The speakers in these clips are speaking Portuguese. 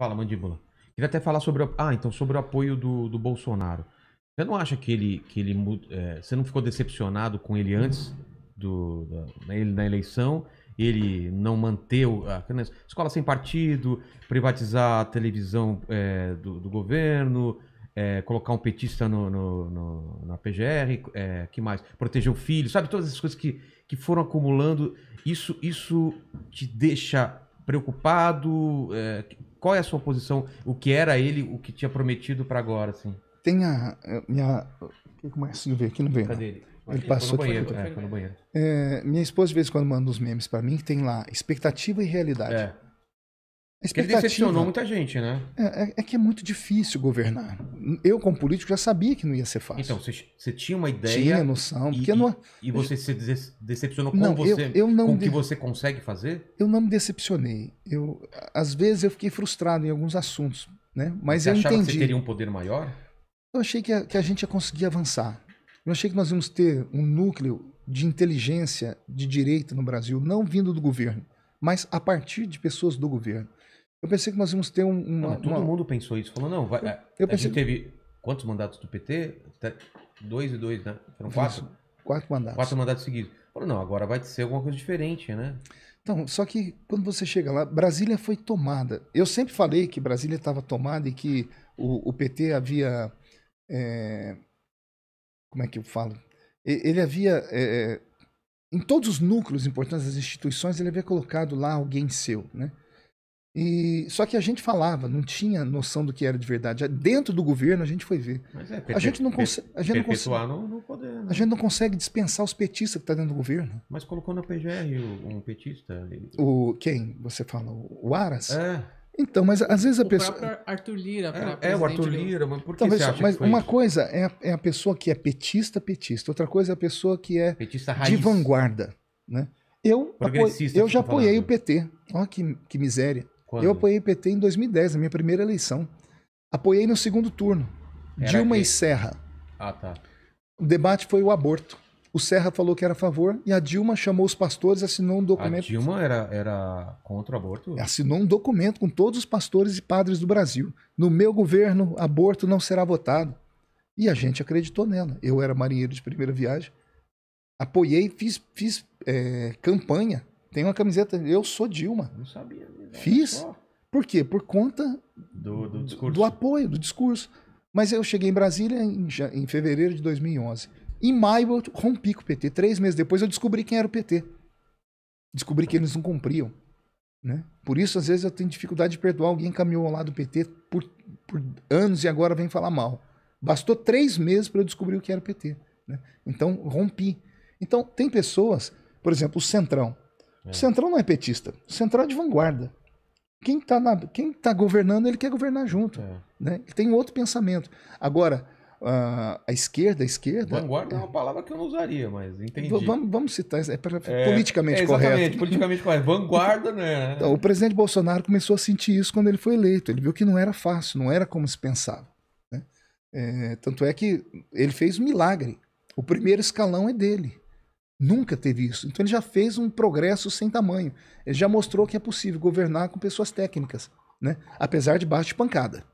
Fala, mandíbula. Queria até falar sobre. o- Ah, então sobre o apoio do, do Bolsonaro. Você não acha que ele. Que ele é, você não ficou decepcionado com ele antes do, da, ele- na eleição? Ele não manter o- a escola sem partido, privatizar a televisão é, do, do governo, é, colocar um petista no, no- no- na PGR, é, que mais? Proteger o filho, sabe? Todas essas coisas que, que foram acumulando. Isso, isso te deixa preocupado? É, qual é a sua posição? O que era ele, o que tinha prometido para agora, assim? Tem a. minha. O que o Marcinho veio aqui? Não veio. não. Cadê ele? Ele Foi passou no de banheiro. fora. É, foi no banheiro. É, minha esposa, de vez em quando, manda uns memes pra mim que tem lá expectativa e realidade. É. Ele decepcionou muita gente, né? é, é- é que é muito difícil governar. Eu, como político, já sabia que não ia ser fácil. Então, você, tinha uma ideia Tinha noção. e, Porque eu não, e você se decepcionou com não, eu, você, eu, não com o de- que você consegue fazer? eu não me decepcionei. Eu, às vezes eu fiquei frustrado em alguns assuntos. Né? Mas você eu achava que entendi. você teria um poder maior? Eu achei que a, que a gente ia conseguir avançar. Eu achei que nós íamos ter um núcleo de inteligência de direita no Brasil, não vindo do governo, mas a partir de pessoas do governo. Eu pensei que nós íamos ter um- uma. Não, todo uma- mundo pensou isso. Falou, não, vai, é, eu a pensei- gente teve quantos mandatos do PT? Dois e dois, né? Foram quatro? Isso, quatro mandatos. Quatro mandatos seguidos. Falou, não, agora vai ser alguma coisa diferente, né? Então, só que quando você chega lá, Brasília foi tomada. Eu sempre falei que Brasília estava tomada e que o, o PT havia. é, como é que eu falo? Ele havia. é, em todos os núcleos importantes das instituições, ele havia colocado lá alguém seu, né? E, só que a gente falava, não tinha noção do que era de verdade. Dentro do governo, a gente foi ver. Mas é, A gente não consegue. A gente não consegue, no, no poder, né? a gente não consegue dispensar os petistas que estão dentro do governo. Mas colocou na PGR o- um petista. ele- O, quem? Você fala? O Aras? É, Então, mas às vezes a O pessoa. próprio Arthur Lira. é, é o Arthur Lira, mas por que Então, você mas acha mas que foi uma isso? coisa é a, é a pessoa que é petista, petista. Outra coisa é a pessoa que é Petista de raiz. vanguarda. Né? Eu, apoio- eu já tá apoiei falando. o PT. Olha que, que miséria. Quando? Eu apoiei o PT em 2010, na minha primeira eleição. Apoiei no segundo turno. Era Dilma que- e Serra. Ah, tá. O debate foi o aborto. O Serra falou que era a favor e a Dilma chamou os pastores e assinou um A documento. Dilma era, era contra o aborto? Assinou um documento com todos os pastores e padres do Brasil. No meu governo, aborto não será votado. E a gente acreditou nela. Eu era marinheiro de primeira viagem. Apoiei, fiz, fiz é, campanha. Tem uma camiseta. Eu sou Dilma. Não sabia. né? Fiz. Só Por quê? Por conta Do, do discurso. do apoio, do discurso. Mas eu cheguei em Brasília em, em fevereiro de 2011. Em maio eu rompi com o PT. Três meses depois eu descobri quem era o PT. Descobri que eles não cumpriam. Né? Por isso, às vezes, eu tenho dificuldade de perdoar alguém que caminhou ao lado do PT por, por anos e agora vem falar mal. Bastou três meses para eu descobrir o que era o PT. Né? Então, rompi. Então, tem pessoas, por exemplo, o Centrão. É. O Centrão não é petista. O Centrão é de vanguarda. Quem está tá governando, ele quer governar junto. É. Né? Ele tem outro pensamento. Agora, a, a esquerda, a esquerda. Vanguarda é uma palavra que eu não usaria, mas entendi. vamos, vamos citar, é É, politicamente é, exatamente, correto. politicamente correto. Vanguarda, né? Então, o presidente Bolsonaro começou a sentir isso quando ele foi eleito. Ele viu que não era fácil, não era como se pensava. né? É, tanto é que ele fez um milagre. O primeiro escalão é dele. Nunca teve isso. Então ele já fez um progresso sem tamanho. Ele já mostrou que é possível governar com pessoas técnicas, né? apesar de baixo de pancada.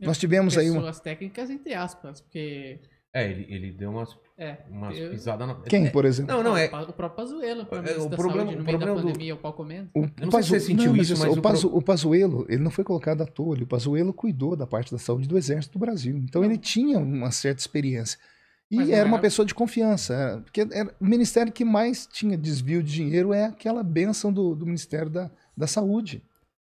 Nós tivemos aí uma. Pessoas técnicas, entre aspas, porque. É, ele, ele deu umas, É. umas eu- pisadas na. Quem, É, por exemplo? Não, não, é. O próprio Pazuello, para É, o da problema- saúde, no o meio da problema do- pandemia, o pau comendo. O, Eu não sei se você sentiu não, isso, mas o, o Pazu- pro- o Pazuello, ele não foi colocado à toa. O Pazuello cuidou da parte da saúde do Exército do Brasil. Então ele tinha uma certa experiência. E não era uma era- pessoa de confiança. é, Porque era, o ministério que mais tinha desvio de dinheiro é aquela benção do, do Ministério da, da Saúde.